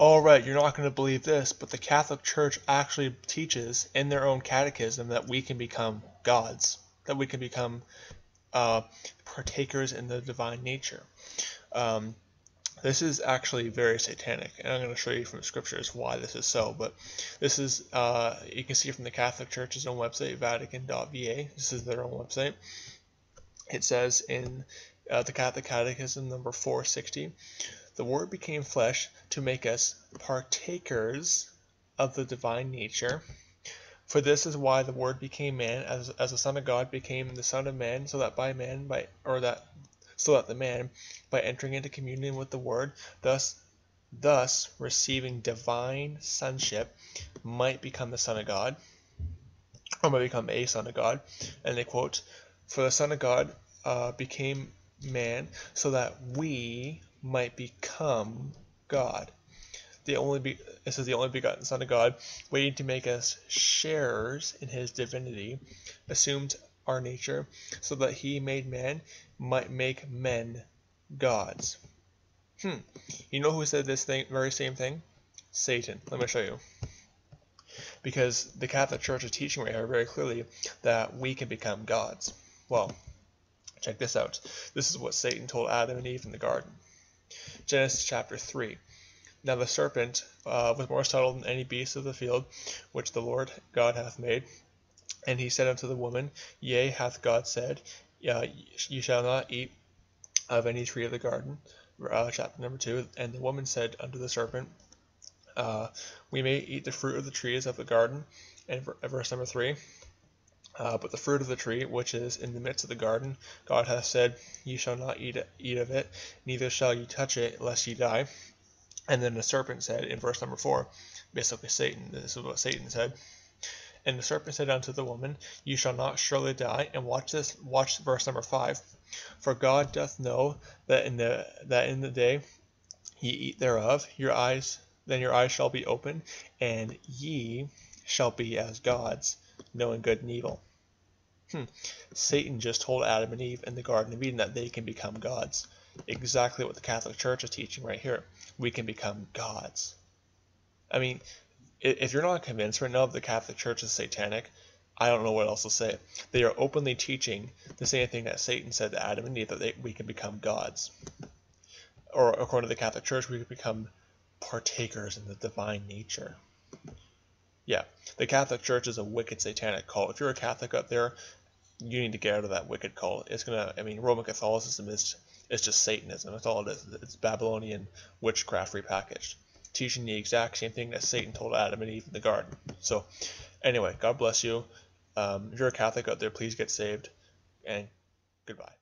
All right, you're not going to believe this, but the Catholic Church actually teaches in their own catechism that we can become gods, that we can become uh, partakers in the divine nature. Um, this is actually very satanic, and I'm going to show you from scriptures why this is so. But this is, uh, you can see from the Catholic Church's own website, Vatican.va. This is their own website. It says in uh, the Catholic Catechism number 460 the Word became flesh to make us partakers of the divine nature. For this is why the Word became man, as, as the Son of God became the Son of Man, so that by man, by or that so that the man, by entering into communion with the Word, thus thus receiving divine sonship, might become the Son of God, or might become a Son of God. And they quote, For the Son of God uh, became man, so that we might become God. The only be, this is the only begotten Son of God, waiting to make us sharers in his divinity, assumed our nature, so that he made man might make men gods. Hmm. You know who said this thing very same thing? Satan. Let me show you. Because the Catholic Church is teaching right here very clearly that we can become gods. Well, check this out. This is what Satan told Adam and Eve in the garden. Genesis chapter 3. Now the serpent uh, was more subtle than any beast of the field which the Lord God hath made. And he said unto the woman, Yea, hath God said, uh, Ye shall not eat of any tree of the garden. Uh, chapter number 2. And the woman said unto the serpent, uh, We may eat the fruit of the trees of the garden. And verse number 3. Uh, but the fruit of the tree which is in the midst of the garden, God hath said, Ye shall not eat, eat of it, neither shall ye touch it, lest ye die. And then the serpent said in verse number 4, basically Satan, this is what Satan said. And the serpent said unto the woman, You shall not surely die. And watch this, watch verse number 5. For God doth know that in the that in the day ye eat thereof, your eyes then your eyes shall be open, and ye shall be as gods, knowing good and evil. Hmm. Satan just told Adam and Eve in the Garden of Eden that they can become gods. Exactly what the Catholic Church is teaching right here. We can become gods. I mean, if you're not convinced right now that the Catholic Church is satanic, I don't know what else to say. They are openly teaching the same thing that Satan said to Adam and Eve that they, we can become gods. Or according to the Catholic Church, we can become partakers in the divine nature. Yeah, the Catholic Church is a wicked satanic cult. If you're a Catholic out there, you need to get out of that wicked cult. It's gonna, I mean, Roman Catholicism is it's just Satanism. That's all it is. It's Babylonian witchcraft repackaged, teaching the exact same thing that Satan told Adam and Eve in the garden. So, anyway, God bless you. Um, if you're a Catholic out there, please get saved, and goodbye.